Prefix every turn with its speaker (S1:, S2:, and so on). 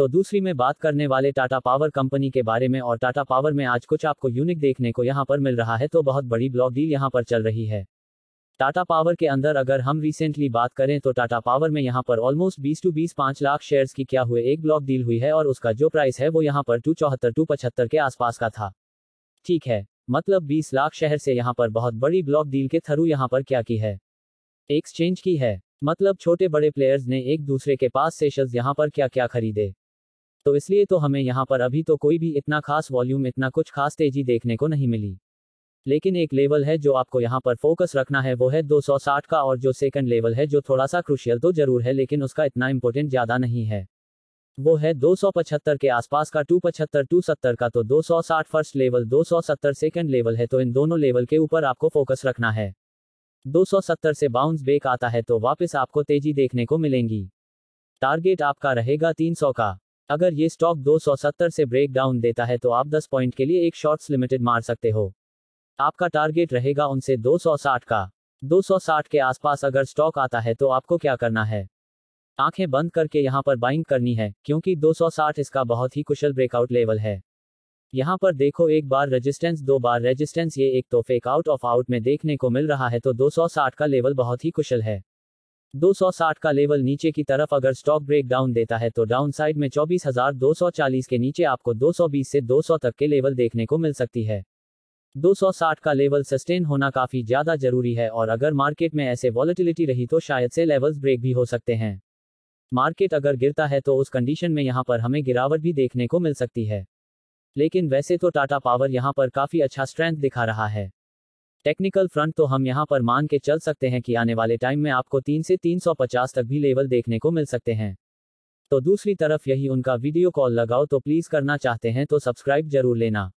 S1: तो दूसरी में बात करने वाले टाटा पावर कंपनी के बारे में और टाटा पावर में आज कुछ आपको यूनिक देखने को यहाँ पर मिल रहा है तो बहुत बड़ी ब्लॉक डील यहाँ पर चल रही है। टाटा पावर के अंदर अगर हम रिसेंटली बात करें तो टाटा पावर में यहाँ पर ऑलमोस्ट 20 टू 20 पाँच लाख शेयर्स की क्या हुए एक ब्लॉक डील हुई है और उसका जो प्राइस है वो यहाँ पर टू चौहत्तर टू पचहत्तर के आसपास का था। ठीक है मतलब 20 लाख शहर से यहाँ पर बहुत बड़ी ब्लॉक डील के थ्रू यहाँ पर क्या की है? एक्सचेंज की है मतलब छोटे बड़े प्लेयर्स ने एक दूसरे के पास सेशल्स यहाँ पर क्या क्या खरीदे। तो इसलिए तो हमें यहाँ पर अभी तो कोई भी इतना खास वॉल्यूम, इतना कुछ खास तेज़ी देखने को नहीं मिली। लेकिन एक लेवल है जो आपको यहाँ पर फोकस रखना है, वो है 260 का और जो सेकंड लेवल है, जो थोड़ा सा क्रुशियल तो ज़रूर है, लेकिन उसका इतना इंपॉर्टेंट ज़्यादा नहीं है। वो है 275 के आसपास का 275 270 का तो 260 फ़र्स्ट लेवल 270 सेकंड लेवल है तो इन दोनों लेवल के ऊपर आपको फोकस रखना है। 270 से बाउंस बेक आता है तो वापस आपको तेज़ी देखने को मिलेंगी। टारगेट आपका रहेगा 300 का। अगर ये स्टॉक 270 से ब्रेक डाउन देता है तो आप 10 पॉइंट के लिए एक शॉर्ट्स लिमिटेड मार सकते हो। आपका टारगेट रहेगा उनसे 260 का। 260 के आसपास अगर स्टॉक आता है तो आपको क्या करना है? आँखें बंद करके यहाँ पर बाइंग करनी है, क्योंकि 260 इसका बहुत ही कुशल ब्रेकआउट लेवल है। यहाँ पर देखो एक बार रेजिस्टेंस दो बार रेजिस्टेंस ये एक तो फेक आउट ऑफ़ आउट में देखने को मिल रहा है तो 260 का लेवल बहुत ही कुशल है। 260 का लेवल नीचे की तरफ़ अगर स्टॉक ब्रेक डाउन देता है तो डाउन साइड में 24,240 के नीचे आपको 220 से 200 तक के लेवल देखने को मिल सकती है। 260 का लेवल सस्टेन होना काफ़ी ज़्यादा ज़रूरी है और अगर मार्केट में ऐसे वॉलेटिलिटी रही तो शायद से लेवल्स ब्रेक भी हो सकते हैं। मार्केट अगर गिरता है तो उस कंडीशन में यहाँ पर हमें गिरावट भी देखने को मिल सकती है। लेकिन वैसे तो टाटा पावर यहाँ पर काफ़ी अच्छा स्ट्रेंथ दिखा रहा है। टेक्निकल फ्रंट तो हम यहाँ पर मान के चल सकते हैं कि आने वाले टाइम में आपको तीन से 350 तक भी लेवल देखने को मिल सकते हैं। तो दूसरी तरफ़ यही उनका वीडियो कॉल लगाओ तो प्लीज़ करना चाहते हैं तो सब्सक्राइब ज़रूर लेना।